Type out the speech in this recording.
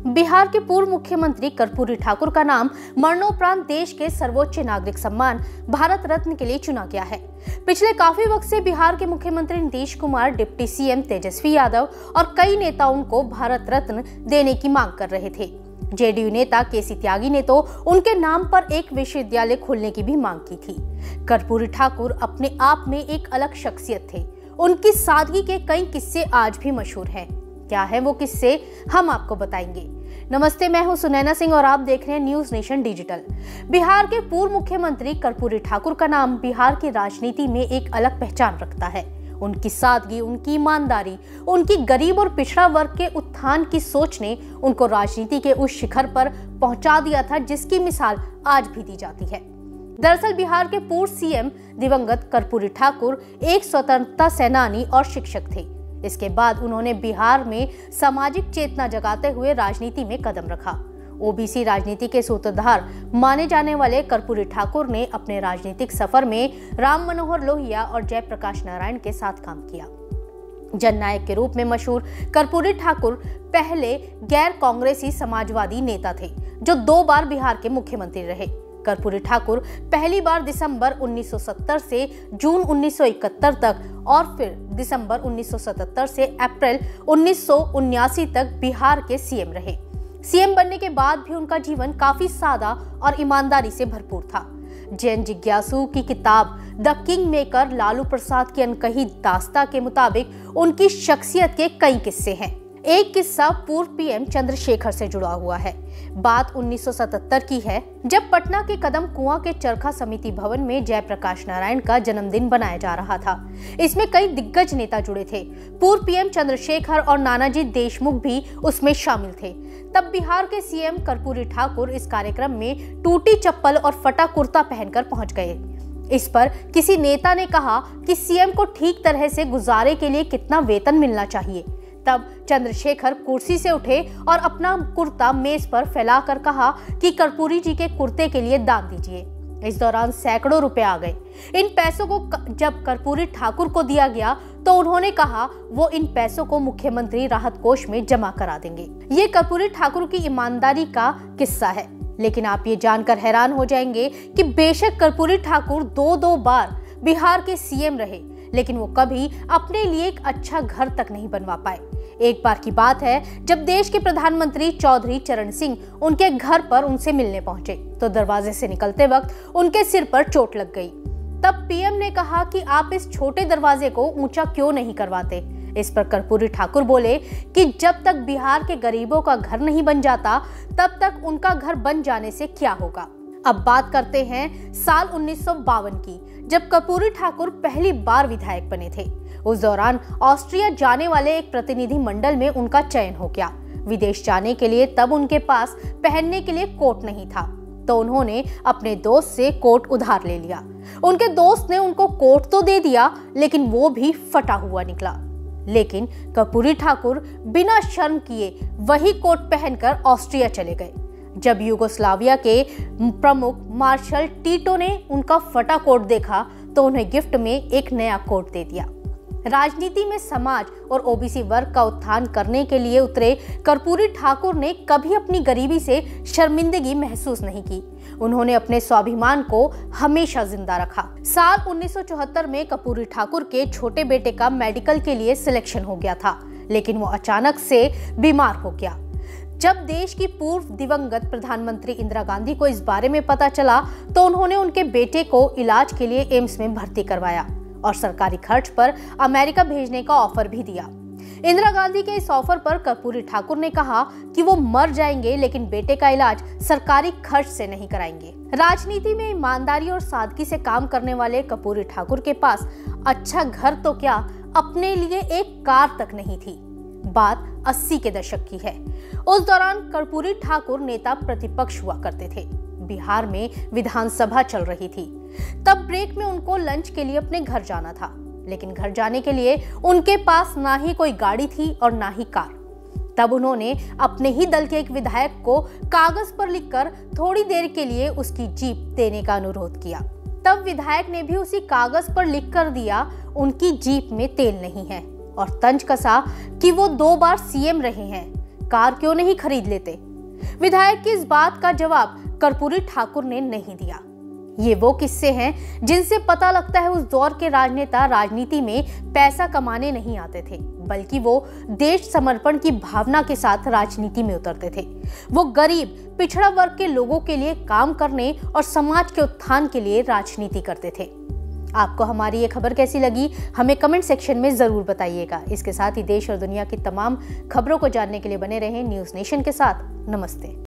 बिहार के पूर्व मुख्यमंत्री कर्पूरी ठाकुर का नाम मरणोपरांत देश के सर्वोच्च नागरिक सम्मान भारत रत्न के लिए चुना गया है। पिछले काफ़ी वक्त से बिहार के मुख्यमंत्री नीतीश कुमार, डिप्टी सीएम तेजस्वी यादव और कई नेताओं को भारत रत्न देने की मांग कर रहे थे। जेडीयू नेता केसी त्यागी ने तो उनके नाम पर एक विश्वविद्यालय खोलने की भी मांग की थी। कर्पूरी ठाकुर अपने आप में एक अलग शख्सियत थे। उनकी सादगी के कई किस्से आज भी मशहूर हैं। क्या है वो किससे हम आपको बताएँगे। नमस्ते, मैं हूँ सुनैना सिंह और आप देख रहे हैं न्यूज़ नेशन डिजिटल। बिहार के पूर्व मुख्यमंत्री कर्पूरी ठाकुर का नाम बिहार की राजनीति में एक अलग पहचान रखता है। उनकी सादगी, उनकी ईमानदारी, उनकी गरीब और पिछड़ा वर्ग के उत्थान की सोच ने उनको राजनीति के उस शिखर पर पहुँचा दिया था, जिसकी मिसाल आज भी दी जाती है। दरअसल बिहार के पूर्व सीएम दिवंगत कर्पूरी ठाकुर एक स्वतंत्रता सेनानी और शिक्षक थे। इसके बाद उन्होंने बिहार में सामाजिक चेतना जगाते हुए राजनीति में कदम रखा। ओबीसी राजनीति के सूत्रधार माने जाने वाले कर्पूरी ठाकुर ने अपने राजनीतिक सफ़र में राम मनोहर लोहिया और जयप्रकाश नारायण के साथ काम किया। जननायक के रूप में मशहूर कर्पूरी ठाकुर पहले गैर कांग्रेसी समाजवादी नेता थे, जो दो बार बिहार के मुख्यमंत्री रहे। कर्पूरी ठाकुर पहली बार दिसंबर 1970 से जून 1971 तक और फिर दिसंबर 1977 से अप्रैल उन्नीस तक बिहार के सीएम रहे। सीएम बनने के बाद भी उनका जीवन काफ़ी सादा और ईमानदारी से भरपूर था। जैन जिज्ञासु की किताब The King Maker Lalu Prasad की अनकही दास्ता के मुताबिक उनकी शख्सियत के कई किस्से हैं। एक किस्सा पूर्व पीएम चंद्रशेखर से जुड़ा हुआ है। बात 1977 की है, जब पटना के कदम कुआँ के चरखा समिति भवन में जयप्रकाश नारायण का जन्मदिन बनाया जा रहा था। इसमें कई दिग्गज नेता जुड़े थे। पूर्व पीएम चंद्रशेखर और नानाजी देशमुख भी उसमें शामिल थे। तब बिहार के सीएम कर्पूरी ठाकुर इस कार्यक्रम में टूटी चप्पल और फटा कुर्ता पहनकर पहुँच गए। इस पर किसी नेता ने कहा कि सीएम को ठीक तरह से गुजारे के लिए कितना वेतन मिलना चाहिए। तब चंद्रशेखर कुर्सी से उठे और अपना कुर्ता मेज पर फैलाकर कहा कि कर्पूरी जी के कुर्ते के लिए दान दीजिए। इस दौरान सैकड़ों रुपए आ गए। इन पैसों को जब कर्पूरी ठाकुर को दिया गया तो उन्होंने कहा, वो इन पैसों को मुख्यमंत्री राहत कोष में जमा करा देंगे। ये कर्पूरी ठाकुर की ईमानदारी का किस्सा है। लेकिन आप ये जानकर हैरान हो जाएँगे कि बेशक कर्पूरी ठाकुर दो दो बार बिहार के सीएम रहे, लेकिन वो कभी अपने लिए एक अच्छा घर तक नहीं बनवा पाए। एक बार की बात है, जब देश के प्रधानमंत्री चौधरी चरण सिंह उनके घर पर उनसे मिलने पहुँचे तो दरवाजे से निकलते वक्त उनके सिर पर चोट लग गई। तब पीएम ने कहा कि आप इस छोटे दरवाजे को ऊँचा क्यों नहीं करवाते? इस पर कर्पूरी ठाकुर बोले कि जब तक बिहार के गरीबों का घर नहीं बन जाता, तब तक उनका घर बन जाने से क्या होगा? अब बात करते हैं साल उन्नीस सौ बावन की, जब कर्पूरी ठाकुर पहली बार विधायक बने थे। उस दौरान ऑस्ट्रिया जाने वाले एक प्रतिनिधि मंडल में उनका चयन हो गया। विदेश जाने के लिए तब उनके पास पहनने के लिए कोट नहीं था तो उन्होंने अपने दोस्त से कोट उधार ले लिया। उनके दोस्त ने उनको कोट तो दे दिया, लेकिन वो भी फटा हुआ निकला। लेकिन कपूरी ठाकुर बिना शर्म किए वही कोट पहनकर ऑस्ट्रिया चले गए, जब युगोस्लाविया के प्रमुख मार्शल टीटो ने उनका फटा कोट देखा तो उन्हें गिफ्ट में एक नया कोट दे दिया। राजनीति में समाज और ओबीसी वर्ग का उत्थान करने के लिए उतरे कर्पूरी ठाकुर ने कभी अपनी गरीबी से शर्मिंदगी महसूस नहीं की। उन्होंने अपने स्वाभिमान को हमेशा ज़िंदा रखा। साल 1974 में कपूरी ठाकुर के छोटे बेटे का मेडिकल के लिए सिलेक्शन हो गया था, लेकिन वो अचानक से बीमार हो गया। जब देश की पूर्व दिवंगत प्रधानमंत्री इंदिरा गांधी को इस बारे में पता चला तो उन्होंने उनके बेटे को इलाज के लिए एम्स में भर्ती करवाया। और सरकारी खर्च पर अमेरिका भेजने का ऑफ़र भी दिया। इंदिरा गांधी के इस ऑफ़र पर कर्पूरी ठाकुर ने कहा कि वो मर जाएँगे, लेकिन बेटे का इलाज सरकारी खर्च से नहीं कराएँगे। राजनीति में ईमानदारी और सादगी से काम करने वाले कपूरी ठाकुर के पास अच्छा घर तो क्या अपने लिए एक कार तक नहीं थी? बात 80 के दशक की है। उस दौरान कर्पूरी ठाकुर नेता प्रतिपक्ष हुआ करते थे। बिहार में विधानसभा चल रही थी। तब ब्रेक में उनको लंच के लिए अपने घर जाना था। लेकिन घर जाने के लिए उनके पास ना ही कोई गाड़ी थी और ना ही कार। तब उन्होंने अपने ही दल के एक विधायक को कागज़ पर लिखकर थोड़ी देर के लिए उसकी जीप देने का अनुरोध किया। तब विधायक ने भी उसी कागज़ पर लिख कर दिया, उनकी जीप में तेल नहीं है। और तंज कसा कि वो दो बार सीएम रहे हैं। कार क्यों नहीं खरीद लेते? विधायक की इस बात का जवाब कर्पूरी ठाकुर ने नहीं दिया। ये वो किस्से हैं जिनसे पता लगता है उस दौर के राजनेता राजनीति में पैसा कमाने नहीं आते थे, बल्कि वो देश समर्पण की भावना के साथ राजनीति में उतरते थे। वो गरीब, पिछड़ा वर्ग के लोगों के लिए काम करने और समाज के उत्थान के लिए राजनीति करते थे। आपको हमारी ये खबर कैसी लगी, हमें कमेंट सेक्शन में ज़रूर बताइएगा। इसके साथ ही देश और दुनिया की तमाम खबरों को जानने के लिए बने रहें न्यूज़ नेशन के साथ। नमस्ते।